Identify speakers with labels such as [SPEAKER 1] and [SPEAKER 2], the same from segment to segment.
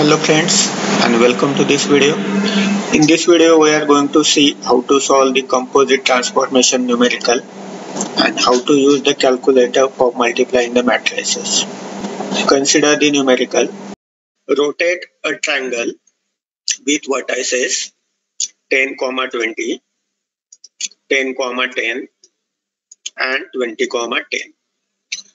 [SPEAKER 1] Hello friends and welcome to this video. In this video we are going to see how to solve the composite transformation numerical and how to use the calculator for multiplying the matrices. Consider the numerical. Rotate a triangle with vertices 10 comma 20, 10 comma 10 and 20 comma 10.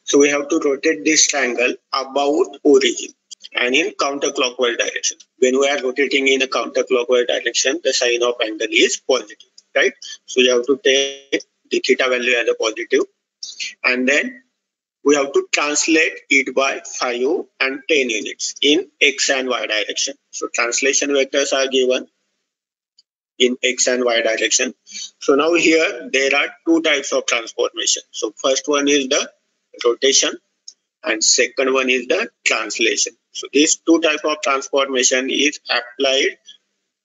[SPEAKER 1] So we have to rotate this triangle about origin and in counterclockwise direction. When we are rotating in a counterclockwise direction, the sign of angle is positive, right? So you have to take the theta value as a positive and then we have to translate it by 5 and 10 units in x and y direction. So translation vectors are given in x and y direction. So now here there are two types of transformation. So first one is the rotation and second one is the translation. So these two type of transformation is applied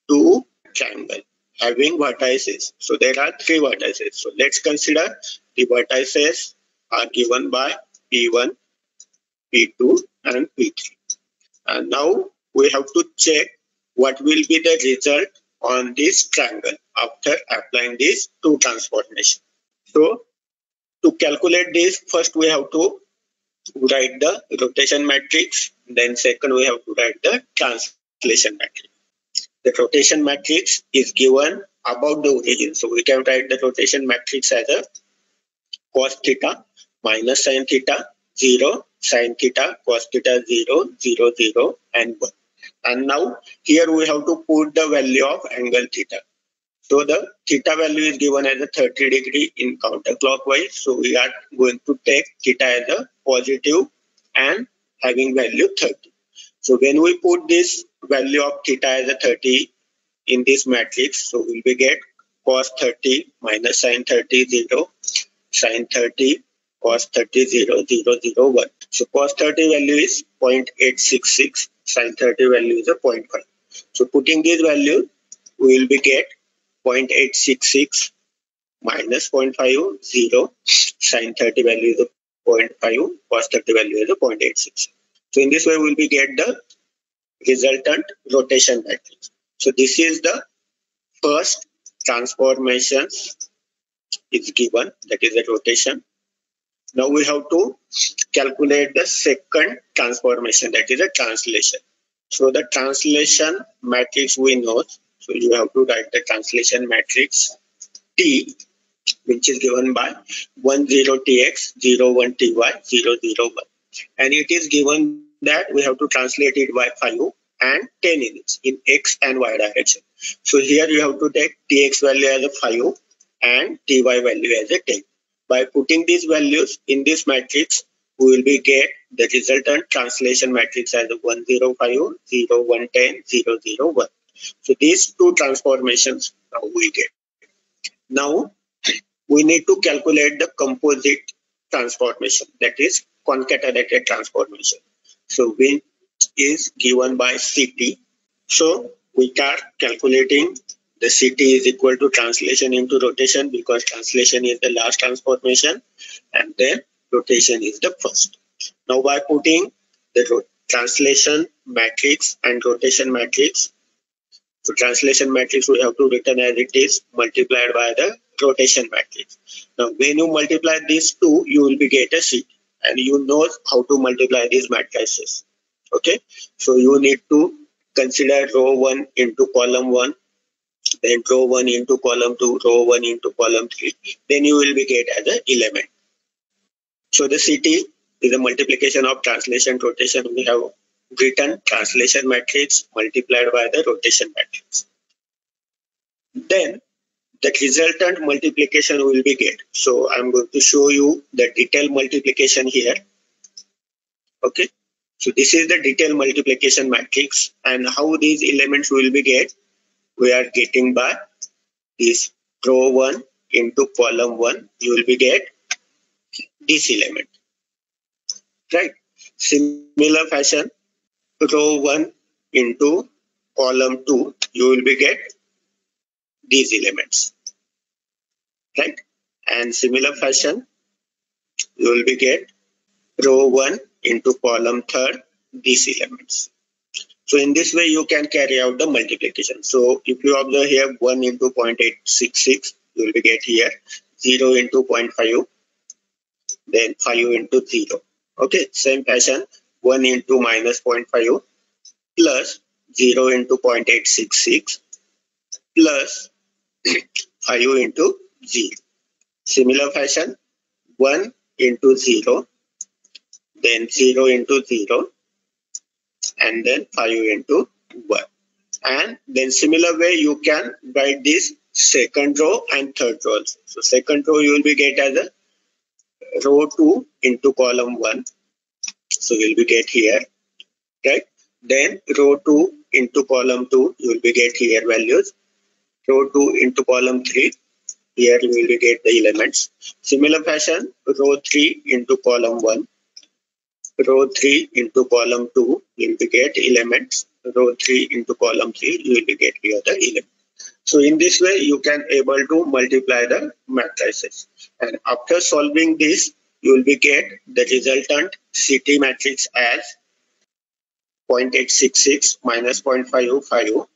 [SPEAKER 1] to triangle having vertices. So there are three vertices. So let's consider the vertices are given by P1, P2 and P3. And now we have to check what will be the result on this triangle after applying these two transformations. So to calculate this, first we have to write the rotation matrix. Then second, we have to write the translation matrix. The rotation matrix is given about the origin. So we can write the rotation matrix as a cos theta minus sin theta 0, sin theta, cos theta 0, 0, 0 and 1. And now here we have to put the value of angle theta. So the theta value is given as a 30 degree in counterclockwise. So we are going to take theta as a positive and having value 30. So when we put this value of theta as a 30 in this matrix, so we will get cos 30 minus sin 30 0, sin 30 cos 30 0 0 0 1. So cos 30 value is 0.866, sin 30 value is a 0.5. So putting this value, we will be get 0.866 minus 0.50 sin 30 value is 0.5 cos 30 value is 0.86 so in this way we'll be get the resultant rotation matrix. So this is the first transformations is given that is a rotation. Now we have to calculate the second transformation that is a translation. So the translation matrix we know so you have to write the translation matrix T, which is given by 10 tx, 01 ty, 001. And it is given that we have to translate it by 5 and 10 units in x and y direction. So here you have to take tx value as a 5 and ty value as a 10. By putting these values in this matrix, we will be get the resultant translation matrix as 105, 0110, 001. So these two transformations now we get. Now we need to calculate the composite transformation that is concatenated transformation. So which is given by CT. So we are calculating the CT is equal to translation into rotation because translation is the last transformation and then rotation is the first. Now by putting the translation matrix and rotation matrix so translation matrix we have to written as it is multiplied by the rotation matrix. Now when you multiply these two, you will be get a sheet and you know how to multiply these matrices. Okay, so you need to consider row 1 into column 1 then row 1 into column 2 row 1 into column 3 then you will be get as an element so the ct is a multiplication of translation rotation we have written translation matrix multiplied by the rotation matrix. Then the resultant multiplication will be get. So I'm going to show you the detail multiplication here. Okay. So this is the detail multiplication matrix and how these elements will be get. We are getting by this row 1 into column 1 you will be get this element right similar fashion row 1 into column 2, you will be get these elements. Right? And similar fashion, you will be get row 1 into column 3, these elements. So in this way, you can carry out the multiplication. So if you observe here 1 into 0.866, you will be get here 0 into 0.5, then 5 into 0. Okay, same fashion 1 into minus 0.5 plus 0 into 0.866 plus 5 into 0. Similar fashion 1 into 0 then 0 into 0 and then 5 into 1 and then similar way you can write this second row and third row so second row you will be get as a row 2 into column 1 so you will be get here right? Then row 2 into column 2 you will be get here values row 2 into column 3 here we will get the elements. Similar fashion row 3 into column 1 row 3 into column 2 you will get elements. Row 3 into column 3 you will get here the element so in this way you can able to multiply the matrices. And after solving this you will be get the resultant ct matrix as 0.866 minus 0.55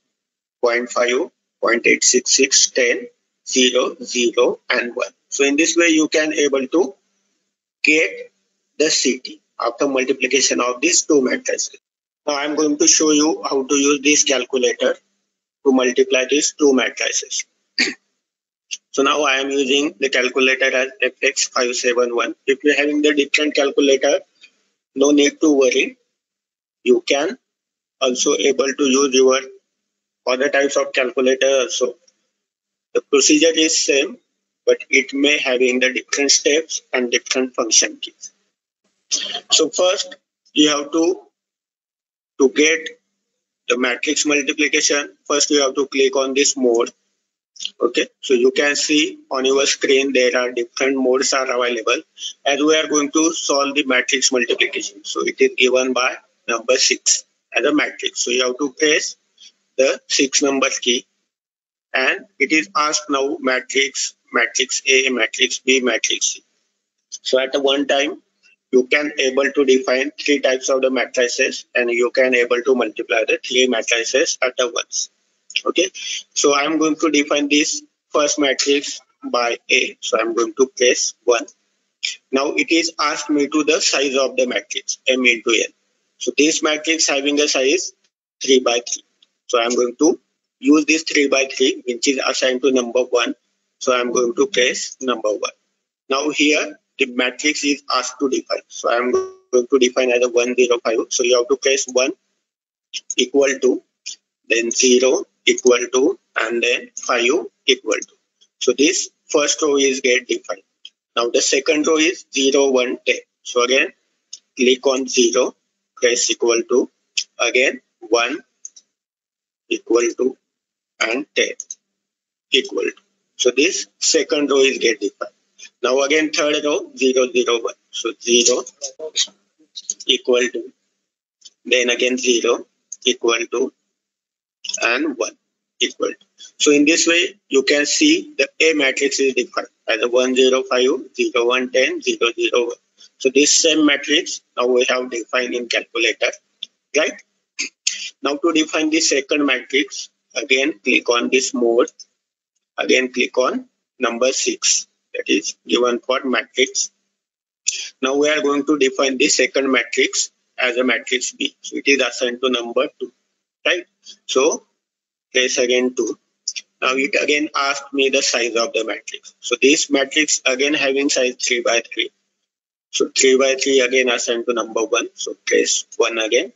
[SPEAKER 1] 0.5 0.866 10 0 0 and 1 so in this way you can able to get the ct after multiplication of these two matrices. Now I'm going to show you how to use this calculator to multiply these two matrices. so now I am using the calculator as FX571. If you're having the different calculator, no need to worry. You can also able to use your other types of calculator also. The procedure is same, but it may having the different steps and different function keys. So first you have to to get the matrix multiplication first you have to click on this mode okay so you can see on your screen there are different modes are available as we are going to solve the matrix multiplication so it is given by number 6 as a matrix so you have to press the 6 numbers key. And it is asked now matrix matrix a matrix b matrix c. So at one time you can able to define three types of the matrices and you can able to multiply the three matrices at once. Okay? So i'm going to define this first matrix by a. So i'm going to place one. Now it is asked me to the size of the matrix m into n. So this matrix having a size 3 by 3 so i'm going to use this 3 by 3 which is assigned to number 1 so i'm going to place number 1 now here the matrix is asked to define. So I am going to define as a 105. So you have to place 1 equal to, then 0 equal to, and then 5 equal to. So this first row is get defined. Now the second row is 0, 1, 10. So again, click on 0, press equal to, again 1 equal to, and 10 equal to. So this second row is get defined. Now again third row 0 0 1. So 0 equal to then again 0 equal to and 1 equal to. So in this way you can see the A matrix is defined as a 1 0 5 0 1 10 0 0 1. So this same matrix now we have defined in calculator right. Now to define the second matrix again click on this mode again click on number 6 that is given for matrix. Now we are going to define the second matrix as a matrix B. So it is assigned to number 2, right? So place again 2. Now it again asked me the size of the matrix. So this matrix again having size 3 by 3. So 3 by 3 again assigned to number 1. So place 1 again.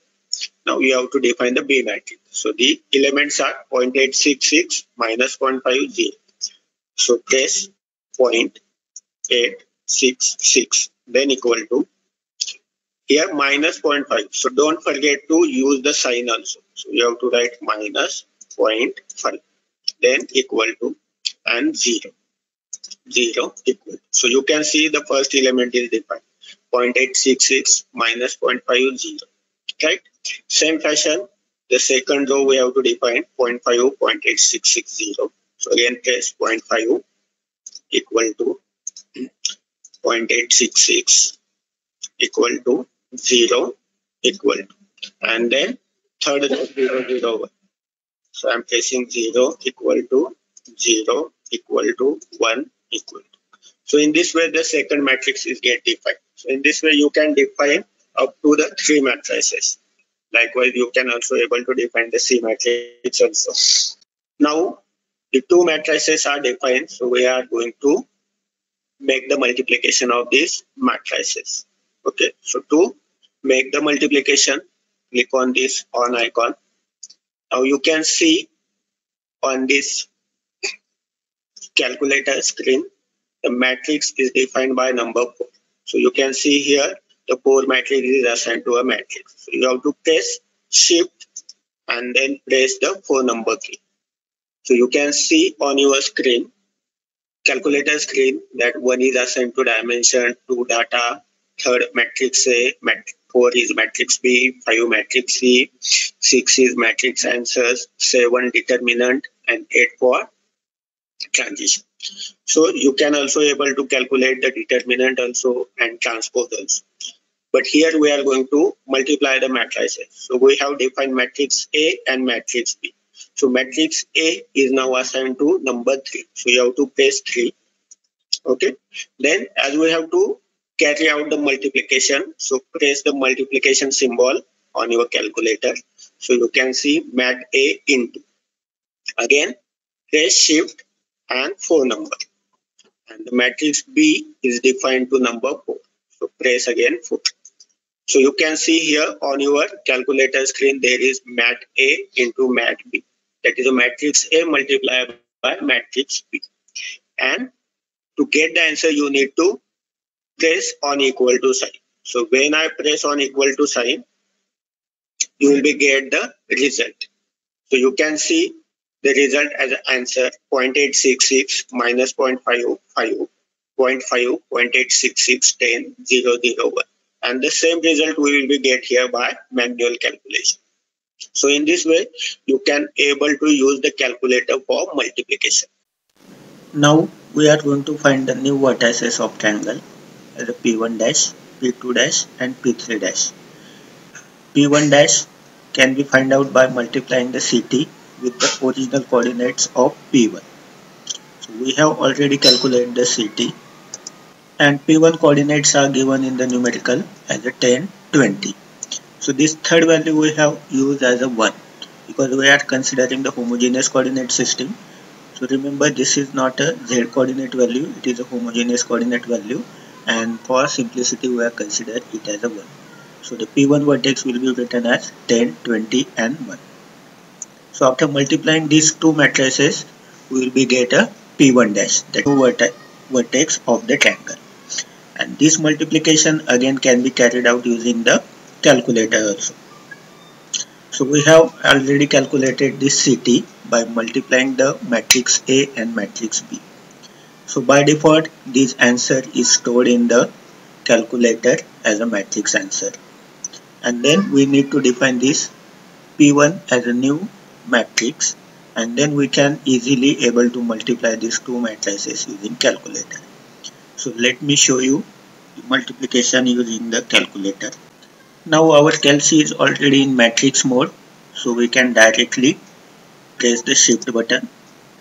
[SPEAKER 1] Now you have to define the B matrix. So the elements are 0.866 minus 0.50. So place 0.866 then equal to here minus 0.5 so don't forget to use the sign also. So you have to write minus 0.5 then equal to and 0 0 equal. So you can see the first element is defined. 0.866 minus 0.50 right same fashion the second row we have to define 0.5 0.8660 so again press 0.5 equal to 0.866 equal to 0 equal to and then third row 0 0 1 so i'm pressing 0 equal to 0 equal to 1 equal to. So in this way the second matrix is get defined. So in this way you can define up to the three matrices likewise you can also able to define the c matrix also. Now the two matrices are defined so we are going to make the multiplication of these matrices. Okay so to make the multiplication click on this on icon. Now you can see on this calculator screen the matrix is defined by number 4 so you can see here the 4 matrix is assigned to a matrix so you have to press shift and then press the 4 number key so you can see on your screen calculator screen that 1 is assigned to dimension 2 data third matrix A, mat 4 is matrix B, 5 matrix C, 6 is matrix answers, 7 determinant and 8 for transition. So you can also able to calculate the determinant also and transpose also. But here we are going to multiply the matrices. So we have defined matrix A and matrix B. So matrix A is now assigned to number 3. So you have to press 3. Okay. Then as we have to carry out the multiplication. So press the multiplication symbol on your calculator. So you can see mat A into. Again, press shift and 4 number. And the matrix B is defined to number 4. So press again 4. So you can see here on your calculator screen there is mat A into mat B. That is a matrix A multiplied by matrix B. And to get the answer you need to press on equal to sign. So when I press on equal to sign, you will be get the result. So you can see the result as an answer 0.866 minus 0.55, 0.5, 0.866, 10, 0, 0, 1. And the same result we will be get here by manual calculation. So in this way, you can able to use the calculator for multiplication.
[SPEAKER 2] Now we are going to find the new vertices of triangle a P1 dash, P2 dash and P3 dash. P1 dash can be found out by multiplying the CT with the original coordinates of P1. So we have already calculated the CT and P1 coordinates are given in the numerical as a 10, 20. So this third value we have used as a 1 because we are considering the homogeneous coordinate system. So remember this is not a z coordinate value, it is a homogeneous coordinate value and for simplicity we have considered it as a 1. So the P1 vertex will be written as 10, 20 and 1. So after multiplying these two matrices we will be get a P1 dash the two vertex of the triangle. And this multiplication again can be carried out using the calculator also. So we have already calculated this CT by multiplying the matrix A and matrix B. So by default, this answer is stored in the calculator as a matrix answer. And then we need to define this P1 as a new matrix and then we can easily able to multiply these two matrices using calculator. So let me show you multiplication using the calculator. Now our calc is already in matrix mode so we can directly press the shift button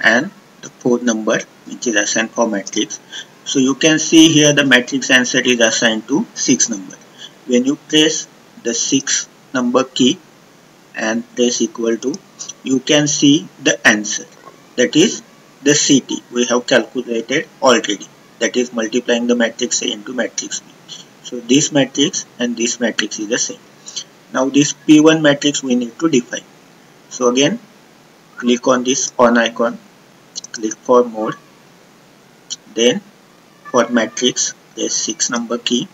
[SPEAKER 2] and the fourth number which is assigned for matrix. So you can see here the matrix answer is assigned to 6 number. When you press the 6 number key and press equal to you can see the answer that is the CT we have calculated already that is multiplying the matrix A into matrix B. So this matrix and this matrix is the same. Now this P1 matrix we need to define. So again click on this on icon click for more then for matrix there's 6 number key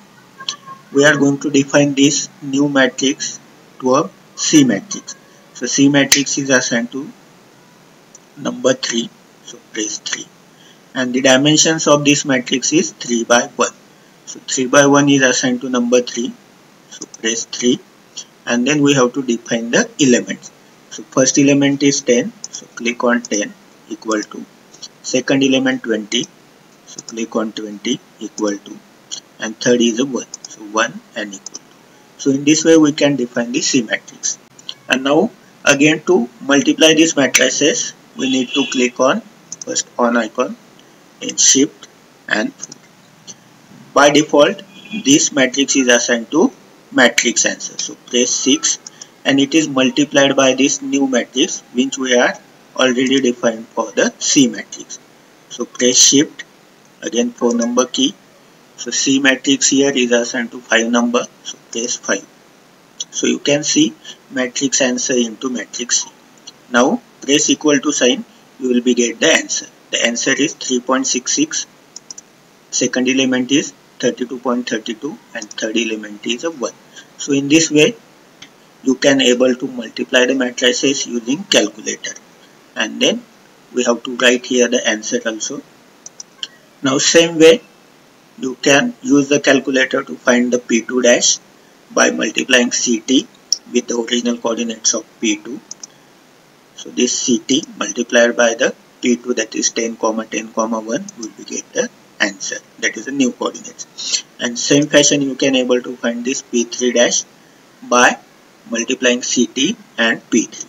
[SPEAKER 2] we are going to define this new matrix to a C matrix so C matrix is assigned to number 3 so press 3 and the dimensions of this matrix is 3 by 1 so 3 by 1 is assigned to number 3 so press 3 and then we have to define the elements so first element is 10 so click on 10 equal to. Second element 20 so click on 20 equal to. And third is a 1 so 1 and equal to. So in this way we can define the C matrix. And now again to multiply these matrices we need to click on first on icon in shift and by default this matrix is assigned to matrix answer. So press 6 and it is multiplied by this new matrix which we are already defined for the C matrix. So press shift again for number key. So C matrix here is assigned to 5 number. So press 5 so you can see matrix answer into matrix C. Now press equal to sign you will be get the answer the answer is 3.66 second element is 32.32 and third element is a 1 so in this way you can able to multiply the matrices using calculator. And then we have to write here the answer also. Now same way you can use the calculator to find the p2 dash by multiplying ct with the original coordinates of p2 so this ct multiplied by the p2 that is 10 comma 10 comma 1 will be get the answer. That is the new coordinates. And same fashion you can able to find this p3 dash by multiplying ct and p3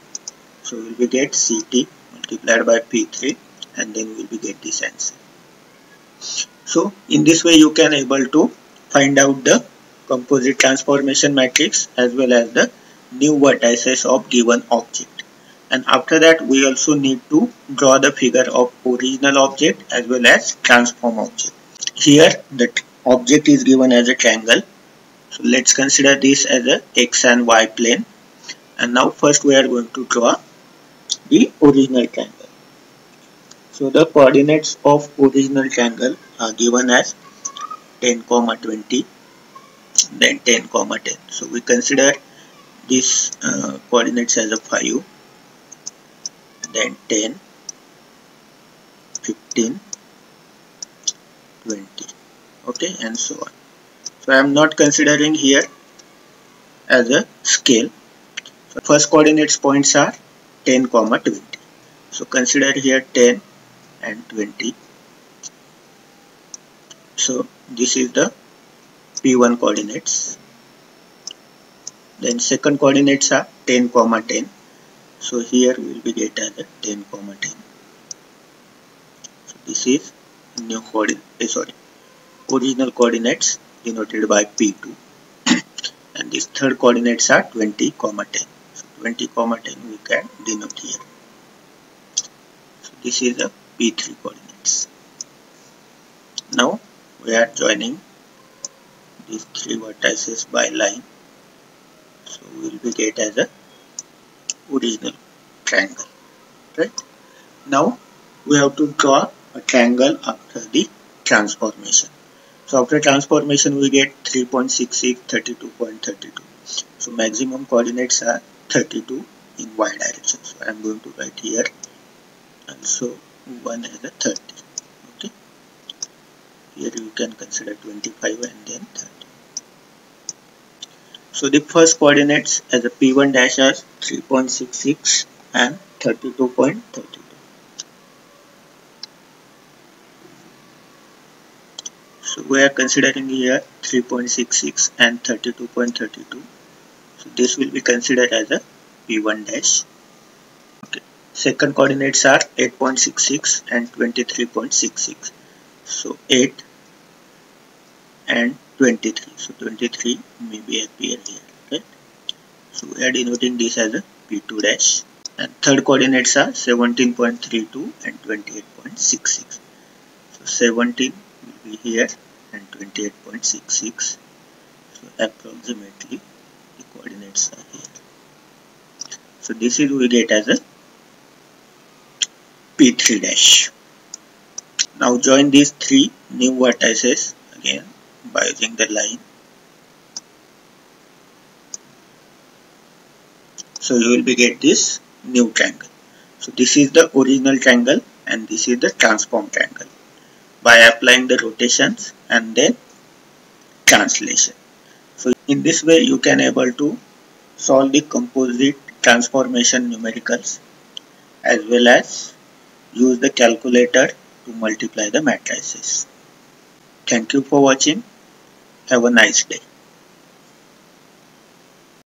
[SPEAKER 2] so we will be get ct multiplied by p3 and then we will be get this answer. So in this way you can able to find out the composite transformation matrix as well as the new vertices of given object and after that we also need to draw the figure of original object as well as transform object. Here the object is given as a triangle. So let's consider this as a x and y plane. And now first we are going to draw the original triangle. So the coordinates of original triangle are given as 10 comma 20 then 10 comma 10 so we consider this uh, coordinates as a 5 then 10 15 20 okay and so on. So I am not considering here as a scale. So first coordinates points are 10 comma 20 so consider here 10 and 20 so this is the p1 coordinates. Then second coordinates are 10 comma 10 so here we will be get as a 10 comma 10 so this is new coordinate eh, sorry original coordinates denoted by p2 and these third coordinates are 20 comma 10 so 20 comma 10 we can denote here. So this is the p3 coordinates. Now we are joining these three vertices by line. So we will be get as a original triangle right? Now we have to draw a triangle after the transformation. So after transformation we get 3.66 32.32 so maximum coordinates are 32 in y direction. So i am going to write here and so 1 as a 30 okay? Here you can consider 25 and then 30 so the first coordinates as a P1 dash are 3.66 and 32.32. So we are considering here 3.66 and 32.32. So this will be considered as a P1 dash. Okay. Second coordinates are 8.66 and 23.66. So 8 and 23 so 23 may be appear here right? So we are denoting this as a p2 dash. And third coordinates are 17.32 and 28.66 so 17 will be here and 28.66 so approximately the coordinates are here. So this is we get as a p3 dash. Now join these three new vertices again by using the line so you will be get this new triangle so this is the original triangle and this is the transform triangle by applying the rotations and then translation so in this way you can able to solve the composite transformation numericals as well as use the calculator to multiply the matrices. Thank you for watching. Have a nice day.